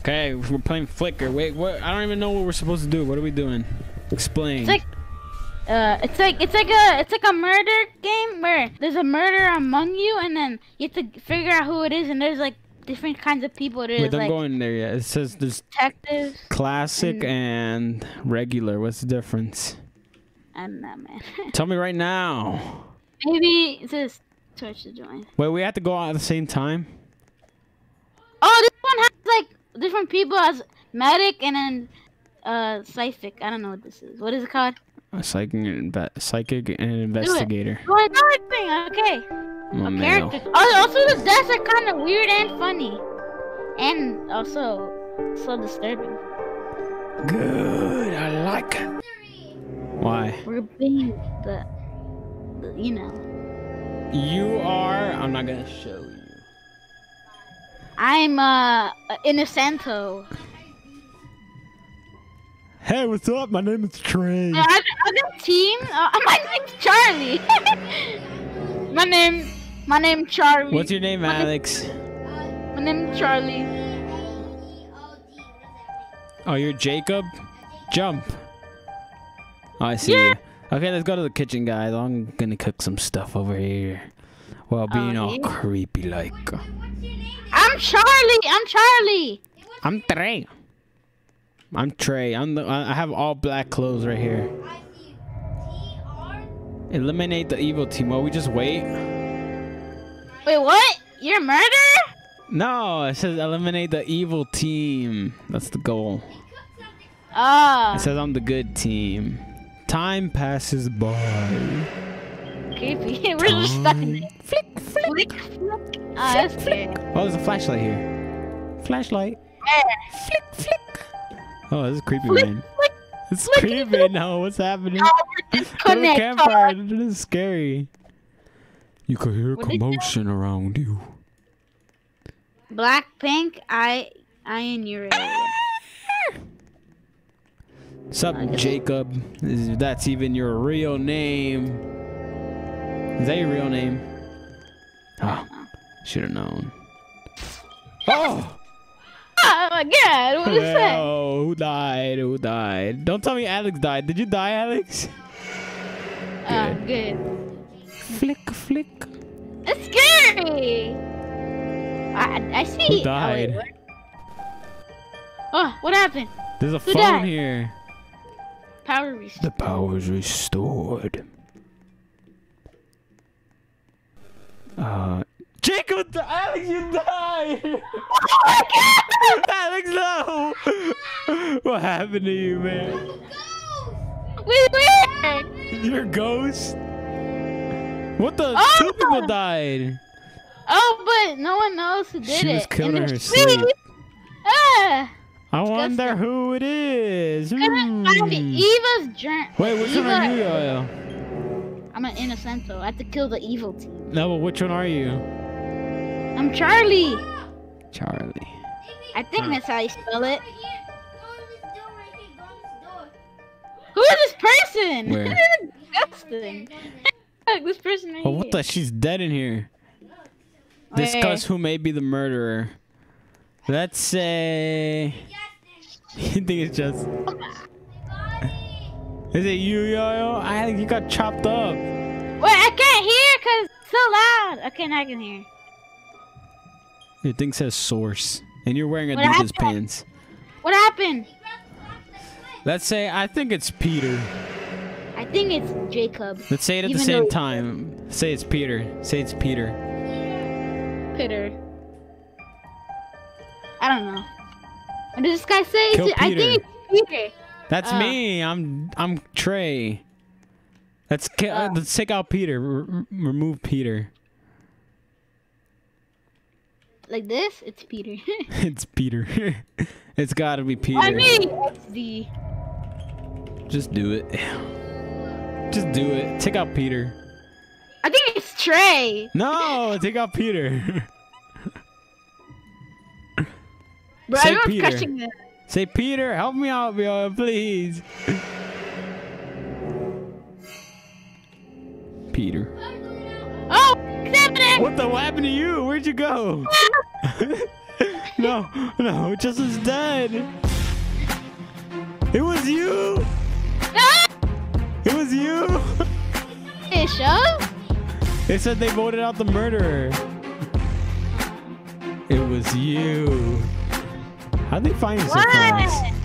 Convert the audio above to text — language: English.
Okay, we're playing Flicker. Wait, what? I don't even know what we're supposed to do. What are we doing? Explain. It's like, uh, it's like it's like a it's like a murder game where there's a murder among you, and then you have to figure out who it is, and there's like different kinds of people. There's Wait, don't like go in there yet. It says there's detectives. classic Mm. and regular. What's the difference? I don't know, man. Tell me right now. Maybe it says touch to join. Wait, we have to go out at the same time? Oh, this one has like different people as medic and then uh psychic. I don't know what this is. What is it called? A psychic, and inve- psychic and investigator. Oh, another thing. Okay. Oh, A no. character. Oh, also the deaths are kind of weird and funny, and also so disturbing. Good. I like it. Why? We're being the, the you know. You are. I'm not gonna show you. I'm uh Innocento. Hey, what's up? My name is Trey. Uh, other, other team. Uh, my name's Charlie. my name. My name Charlie. What's your name, My name- Alex? My name Charlie. Oh, you're Jacob? Jump. Oh, I see Yeah. you. Okay, let's go to the kitchen, guys. I'm gonna cook some stuff over here. While being all yeah? creepy like. I'm Charlie. I'm Charlie. I'm Trey. I'm Trey. I'm the. I have all black clothes right here. Eliminate the evil team. Well, we just wait. Wait, what? You're murder? No, it says eliminate the evil team. That's the goal. Oh, It says I'm the good team. Time passes by. Creepy. We're just stuck in Time- Flick, flick. Flick, flick. Ah, oh, that's scary. Oh, there's a flashlight here. Flashlight. Flick, flick. Oh, this is creepy, Flick, man. flick. It's flick. creepy now. What's happening? Oh, we're There's a campfire. This is scary. You could hear What did you- commotion around you. Black, pink, I, I in your area. Sup, I Jacob? That's even your real name? Is that your real name? Ah, oh, should have known. Oh! Oh my god, what is that? Oh, who died? Who died? Don't tell me Alex died. Did you die, Alex? Oh, good. Flick, flick. It's scary. I, I see. Who oh, wait, died? what? Oh, what happened? There's a Who phone died? here. Power restored. The power is restored. Uh, Jacob, Alex, you died. Alex, no. what happened to you, man? Where? You're a ghost. What the? Oh! Two people died. Oh, but no one knows who did She it. was killed in her sleep. Ah, I wonder who it is. couldn't Hmm. find it. Eva's journey. Wait, which one Eva, are you, Yo-Yo? I'm an Innocento. I have to kill the evil team. No, but which one are you? I'm Charlie. Charlie. I think Huh. that's how you spell it. Who is this person? Where? Disgusting. Look, this person right Oh, what the? She's dead in here. Where? Discuss who may be the murderer. Let's say. You think it's just. Is it you, Yo-Yo? I think you got chopped up. Wait, I can't hear because it's so loud. Okay, now I can hear. Your thing says source. And you're wearing Adidas pants. What happened? Let's say I think it's Peter. I think it's Jacob. Let's say it at the same time. Say it's Peter. Say it's Peter. Peter. I don't know. What does this guy say? I think it's Peter. That's Oh. me. I'm I'm Trey. Let's ki- uh, let's take out Peter. Remove Peter. Like this? It's Peter. it's Peter. it's got to be Peter. I mean, it's the. Just do it. Just do it. Take out Peter. I think it's Trey. No, take out Peter. Bro, Say Peter. Say Peter, help me out, yo, please. Peter. Oh, what's happening? What the what happened to you? Where'd you go? No, no, Justin's dead. It was you. It was you. It show? They said they voted out the murderer. It was you. How'd they find you so fast?